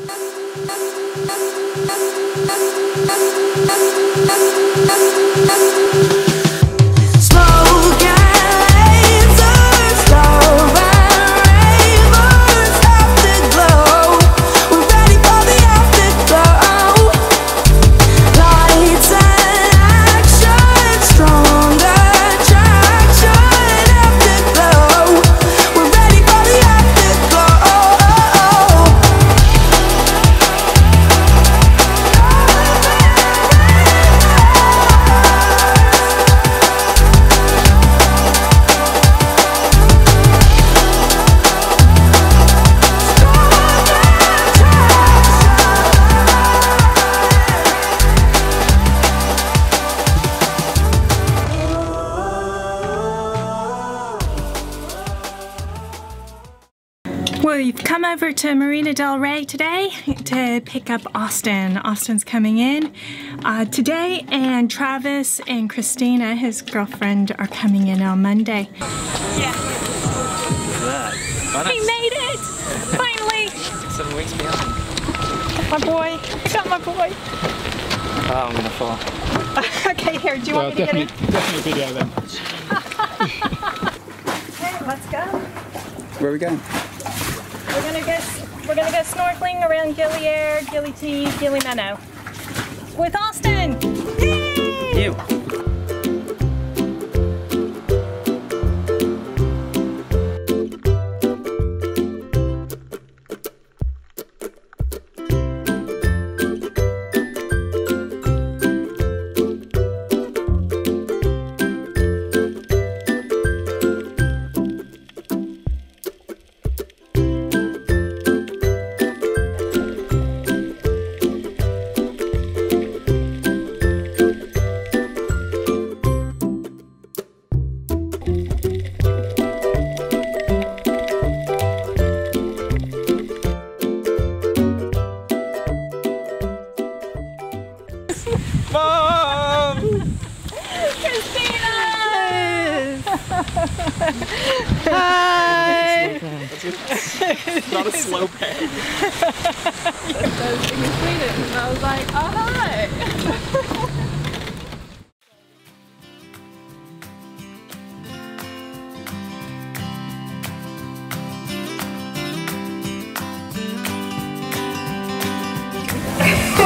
We've come over to Marina Del Rey today to pick up Austin. Austin's coming in uh, today, and Travis and Kristina, his girlfriend, are coming in on Monday. Yeah. He made it! Finally! Seven weeks beyond. My boy. I got my boy. Oh, I'm gonna fall. okay, here, do you want me to get in? definitely video then. Okay, let's go. Where are we going? We're gonna go snorkeling around Gili Air, Gili T, Gili Meno. With Austin! Yay! You. Not a slow pan. I was like, oh hi!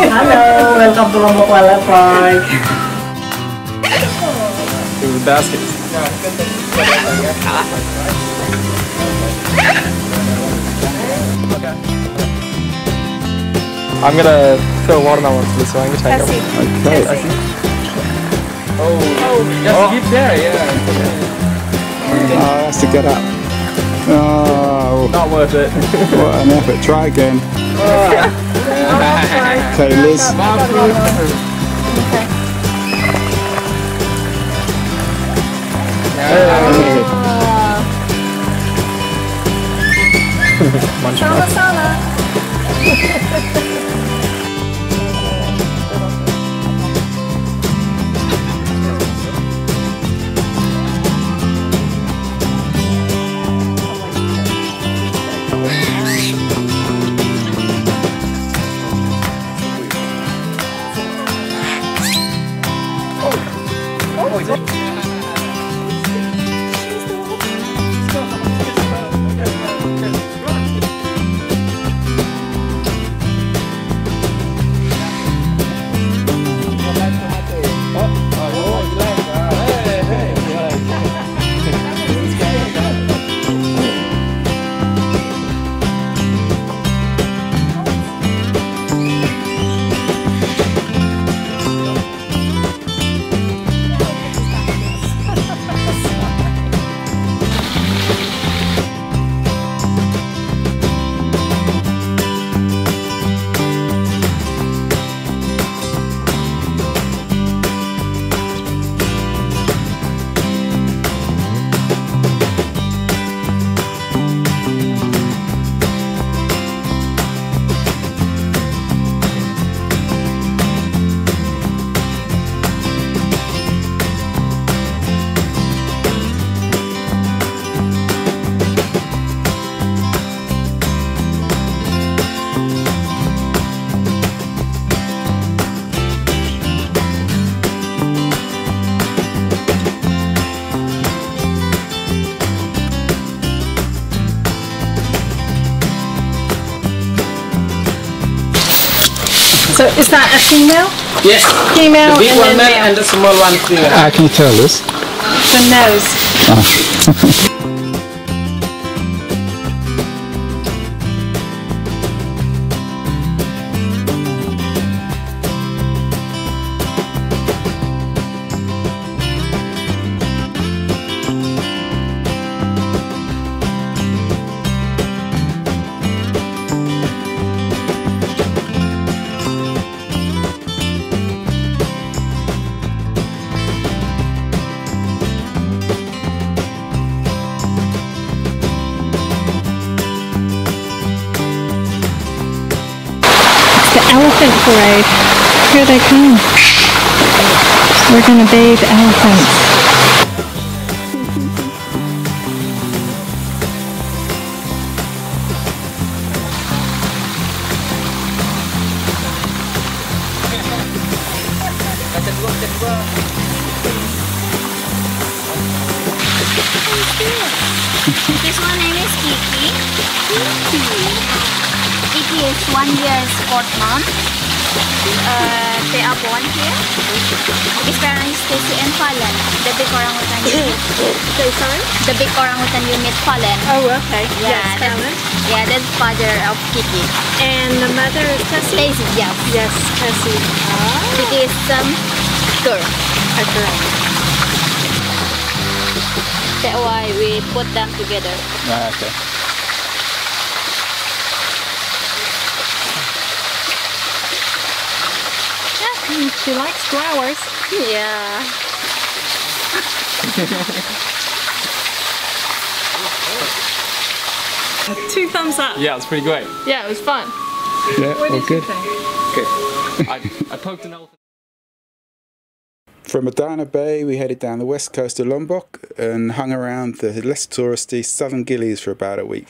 Hello, welcome to Lombok Wala Park. It was baskets. I'm gonna throw watermelon to this one. I'm gonna take it. Okay. Oh, oh, yes, keep there, yeah. Oh, that's to get up. Oh, Not worth it. what an effort. Try again. Okay, Liz. Hey. Munch Sala Oh, is that a female? Yes. Female The big and one then male male. and the small one female. How can you tell this? The nose. It's oh. Come. We're gonna bathe elephants. This one name is Kiki. Kiki is one year sport mom. Uh, they are born here. His parents Stacy and Fallen. The big orangutan unit. sorry? The big orangutan unit Fallen. Oh, okay. Yeah, yes, that's, Helen. yeah, that's father of Kiki. And the mother is Tessie? Stacy, yes. Yes, Tessie. Ah, Kiki is some girl. a girl. That's why we put them together. Ah, okay. Mm, she likes flowers. Yeah. Two thumbs up. Yeah, it's pretty great. Yeah, it was fun. Yeah, What all did you good. think? Good. I, I poked an elephant. From Adana Bay, we headed down the west coast of Lombok and hung around the less touristy Southern Gilis for about a week.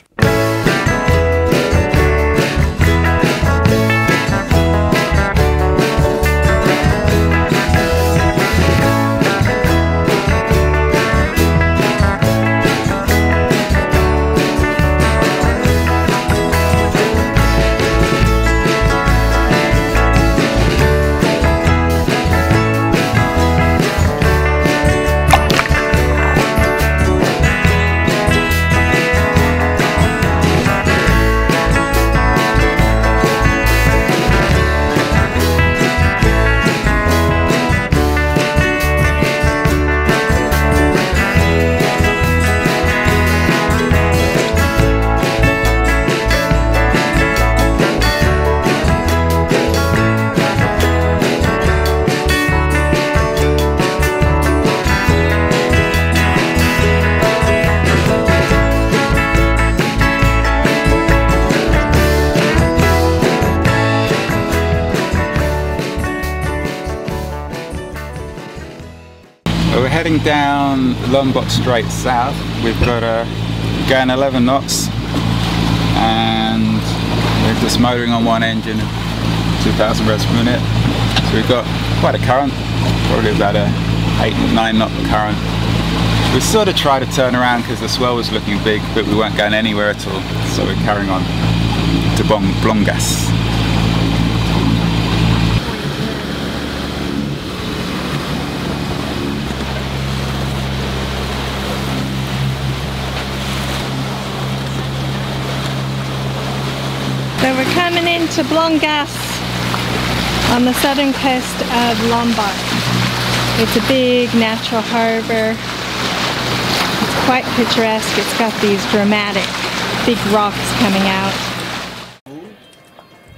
Well, We're heading down Lombok Strait south. We've got a going 11 knots and we're just motoring on one engine, 2,000 revs per minute. So we've got quite a current, probably about a 8, 9 knot current. We sort of tried to turn around because the swell was looking big, but we weren't going anywhere at all. So we're carrying on to Bong, Blongas. So we're coming into Blongas on the southern coast of Lombok. It's a big natural harbor. It's quite picturesque. It's got these dramatic big rocks coming out.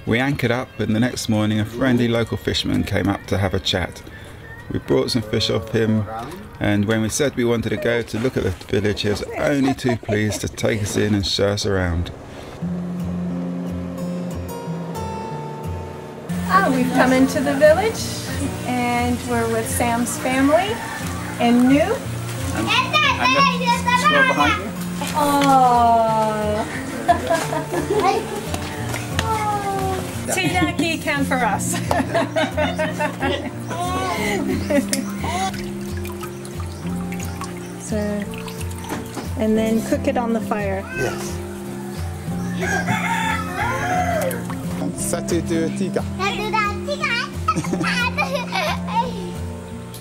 We anchored up, and the next morning, a friendly local fisherman came up to have a chat. We brought some fish off him, and when we said we wanted to go to look at the village, he was only too pleased to take us in and show us around. We've come into the village and we're with Sam's family and New. Oh. Teriyaki can for us. so, and then cook it on the fire. Satu dua tiga. Satu dan tiga.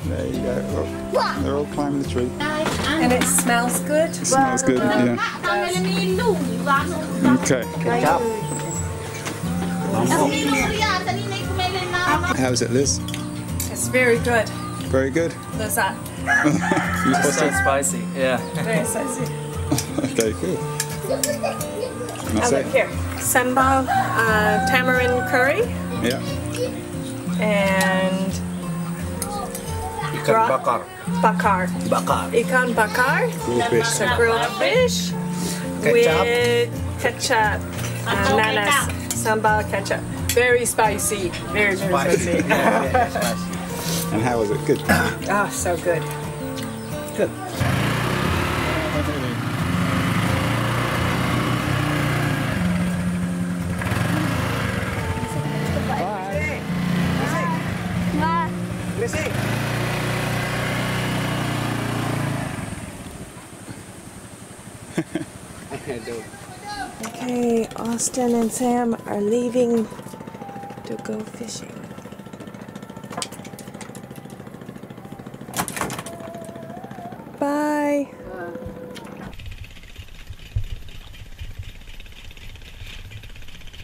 There you go. Look, they're all climbing the tree. And it smells good. Smells good. Yeah. Okay. Good job. How is it, Liz? It's very good. Very good. There's that. You So spicy. Yeah. Very spicy. Okay, cool. And I that's look it. here. Sambal uh, tamarind curry Yeah. And Ikan Dra- bakar. bakar. Bakar. Ikan bakar. Grilled fish. So grilled fish with ketchup, uh, nanas, sambal ketchup. Very spicy. Very, very spicy. And how was it? Good. oh, so good. Good. Okay, Austin and Sam are leaving to go fishing. Bye.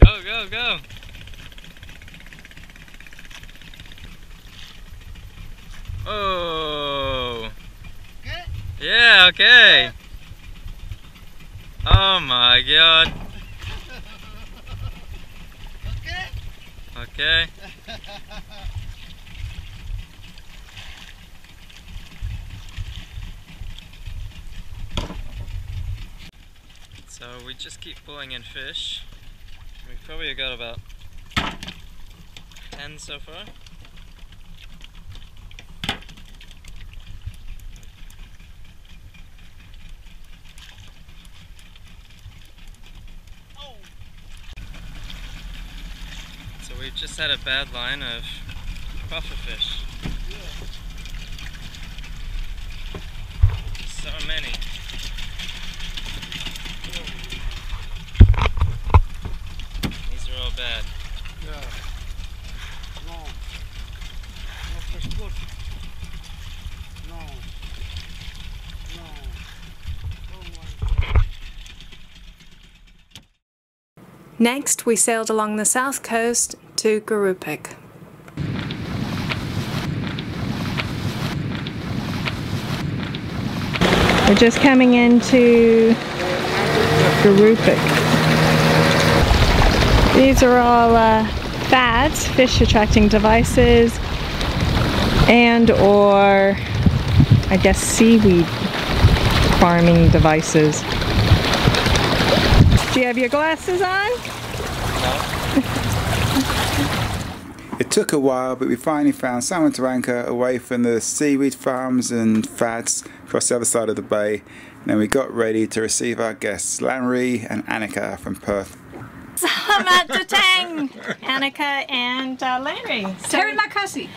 Go, go, go. Oh. Yeah, okay. Oh my god. Okay. So we just keep pulling in fish. We've probably got about 10 so far. So we've just had a bad line of puffer fish. So many. These are all bad. Yeah. No. No fish good. No. No. Next, we sailed along the south coast to Gerupuk. We're just coming into Gerupuk. These are all uh, fads, fish attracting devices, and or I guess seaweed farming devices. Do you have your glasses on? It took a while, but we finally found somewhere to anchor away from the seaweed farms and fads across the other side of the bay. And then we got ready to receive our guests, Lanre and Annica from Perth. Selamat datang, Annica and uh, Larry. Terima kasih.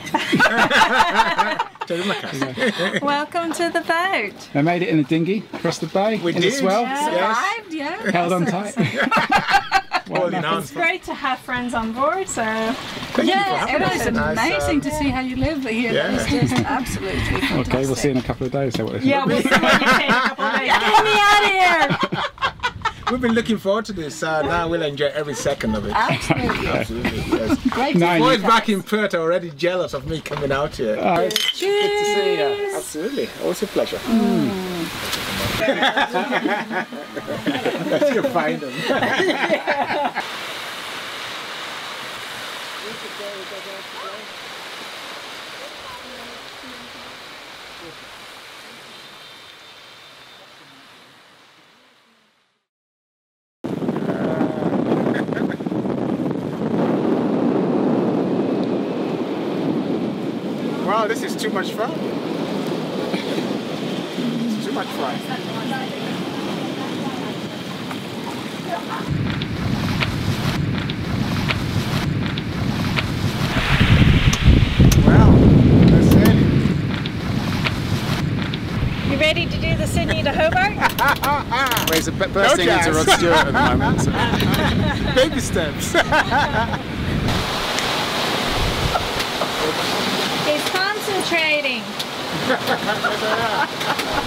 Welcome to the boat. They made it in a dinghy across the bay We in the did. swell, Survived, yeah. held on tight. Well, you know, It's great to have friends on board, so Yeah, it is Nice, amazing um, to see how you live here. Yeah. It's just absolutely fantastic. Okay, we'll see in a couple of days. How yeah, we'll see you in a couple of days. Get me out of here! we've been looking forward to this. Uh, now we'll enjoy every second of it. Absolutely. Absolutely, yes. Great. Nine. Boys back in Perth are already jealous of me coming out here. All right. Good to see you. Absolutely. Always a pleasure. Let's go find them. Wow, this is too much fun. It's too much fun. That's it. You ready to do the Sydney to Hobart? Well, he's bursting jazz. into Rod Stewart at the moment. so- Baby steps. He's concentrating.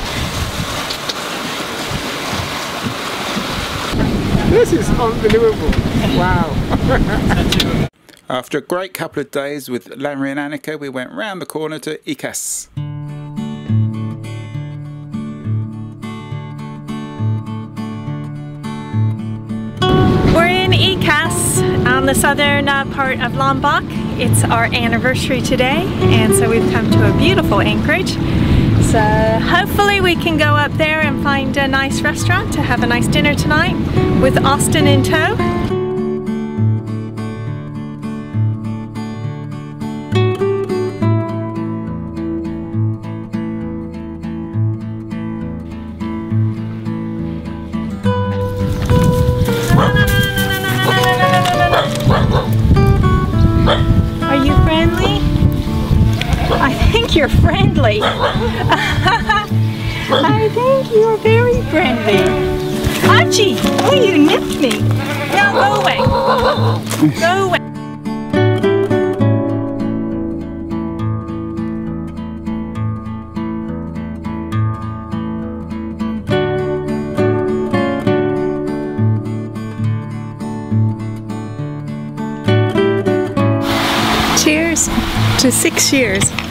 This is unbelievable. Wow. After a great couple of days with Larry and Annica, we went round the corner to Ekas. We're in Ekas on the southern uh, part of Lombok. It's our anniversary today and so we've come to a beautiful anchorage. So hopefully we can go up there and find a nice restaurant to have a nice dinner tonight with Austin in tow. To six years.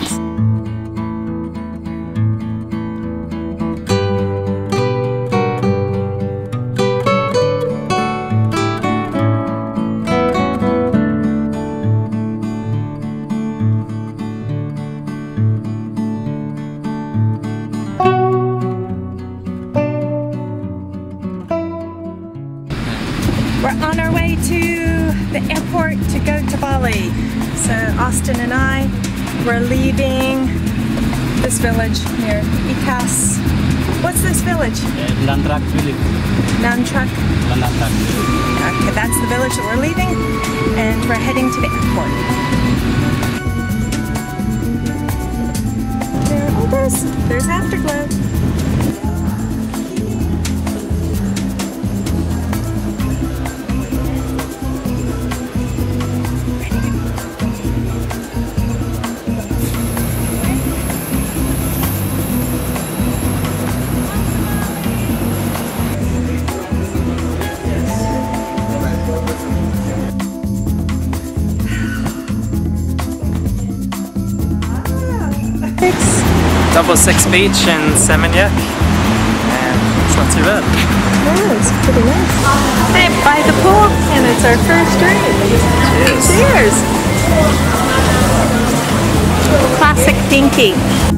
Way to the airport to go to Bali. So Austin and I, we're leaving this village near Ekas. What's this village? Uh, Landrak village. Nantrak. Landrak village. Okay, that's the village that we're leaving, and we're heading to the airport. There, oh, there's, there's Afterglow. Double Six Beach in Seminyak. And it's not too bad. Yeah, it's pretty nice. Hey, by the pool, and it's our first drink. Cheers. Cheers! Classic Dinky.